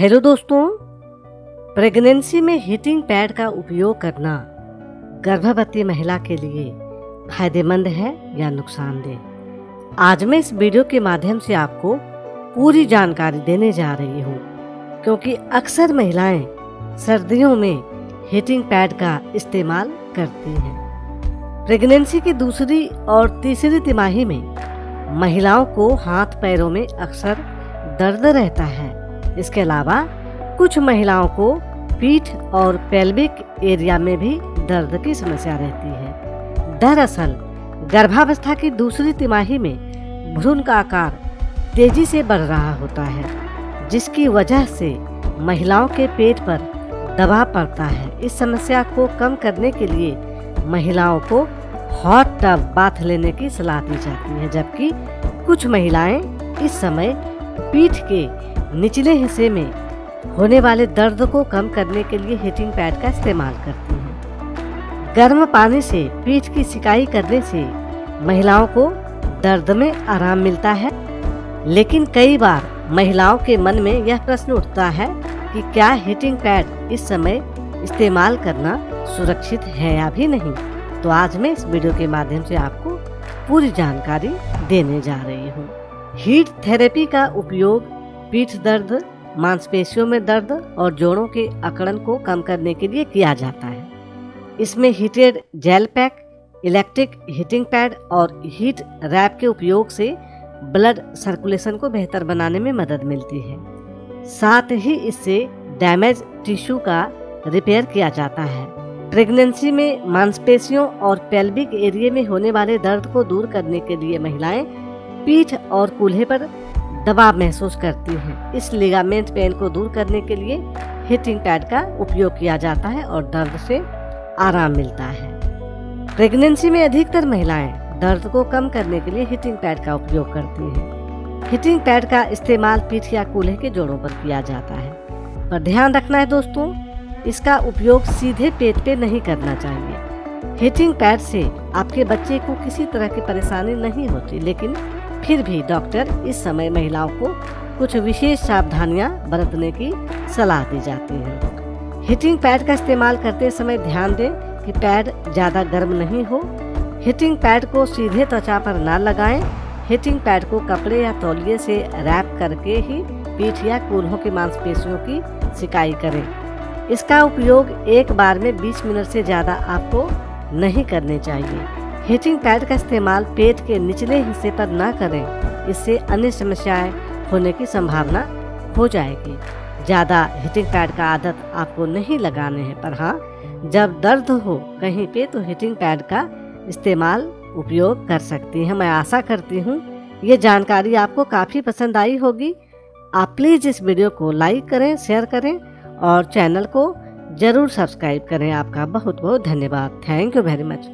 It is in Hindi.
हेलो दोस्तों, प्रेगनेंसी में हीटिंग पैड का उपयोग करना गर्भवती महिला के लिए फ़ायदेमंद है या नुकसानदेह? आज मैं इस वीडियो के माध्यम से आपको पूरी जानकारी देने जा रही हूँ, क्योंकि अक्सर महिलाएँ सर्दियों में हीटिंग पैड का इस्तेमाल करती हैं। प्रेगनेंसी की दूसरी और तीसरी तिमाही में महिलाओं को हाथ पैरों में अक्सर दर्द रहता है। इसके अलावा, कुछ महिलाओं को पीठ और पेल्विक एरिया में भी दर्द की समस्या रहती है। दरअसल, गर्भावस्था की दूसरी तिमाही में भ्रूण का आकार तेज़ी से बढ़ रहा होता है, जिसकी वजह से महिलाओं के पेट पर दबाव पड़ता है। इस समस्या को कम करने के लिए महिलाओं को हॉट टब बाथ लेने की सलाह दी जाती है, जबकि कुछ महिलाएँ इस समय पीठ के निचले हिस्से में होने वाले दर्द को कम करने के लिए हीटिंग पैड का इस्तेमाल करती हैं। गर्म पानी से पीठ की सिकाई करने से महिलाओं को दर्द में आराम मिलता है। लेकिन कई बार महिलाओं के मन में यह प्रश्न उठता है कि क्या हीटिंग पैड इस समय इस्तेमाल करना सुरक्षित है या भी नहीं? तो आज मैं इस वीडियो के माध्यम से आपको पूरी जानकारी देने जा रही हूँ। हीट थेरेपी का उपयोग पीठ दर्द, मांसपेशियों में दर्द और जोड़ों के अकड़न को कम करने के लिए किया जाता है। इसमें heated gel pack, electric heating pad और हीट रैप के उपयोग से ब्लड सर्कुलेशन को बेहतर बनाने में मदद मिलती है। साथ ही इससे डैमेज टिश्यू का रिपेयर किया जाता है। प्रेगनेंसी में मांसपेशियों और पेल्विक एरिया में होने वाले दर्द को दूर करने के लिए महिलाएँ पीठ और कूल्हे पर दबाव महसूस करती हैं। इस लिगामेंट पेन को दूर करने के लिए हीटिंग पैड का उपयोग किया जाता है और दर्द से आराम मिलता है। प्रेगनेंसी में अधिकतर महिलाएँ दर्द को कम करने के लिए हीटिंग पैड का उपयोग करती हैं। हीटिंग पैड का इस्तेमाल पीठ या कूल्हे के जोड़ों पर किया जाता है। पर ध्यान रखना है दोस्तों, इसका उपयोग सीधे पेट पे नहीं करना चाहिए। हीटिंग पैड से आपके बच्चे को किसी तरह की परेशानी नहीं होती, लेकिन फिर भी डॉक्टर इस समय महिलाओं को कुछ विशेष सावधानियाँ बरतने की सलाह दी जाती है। हीटिंग पैड का इस्तेमाल करते समय ध्यान दें कि पैड ज़्यादा गर्म नहीं हो। हीटिंग पैड को सीधे त्वचा पर ना लगाएँ। हीटिंग पैड को कपड़े या तौलिए से रैप करके ही पीठ या कूल्हों की मांसपेशियों की सिकाई करें। इसका उपयोग एक बार में 20 मिनट से ज़्यादा आपको नहीं करने चाहिए। हीटिंग पैड का इस्तेमाल पेट के निचले हिस्से पर न करें। इससे अन्य समस्याएँ होने की संभावना हो जाएगी। ज़्यादा हीटिंग पैड का आदत आपको नहीं लगाने हैं, पर हाँ जब दर्द हो कहीं पे तो हीटिंग पैड का इस्तेमाल उपयोग कर सकती हैं। मैं आशा करती हूँ ये जानकारी आपको काफ़ी पसंद आई होगी। आप प्लीज़ इस वीडियो को लाइक करें शेयर करें और चैनल को ज़रूर सब्सक्राइब करें। आपका बहुत बहुत धन्यवाद। Thank you very much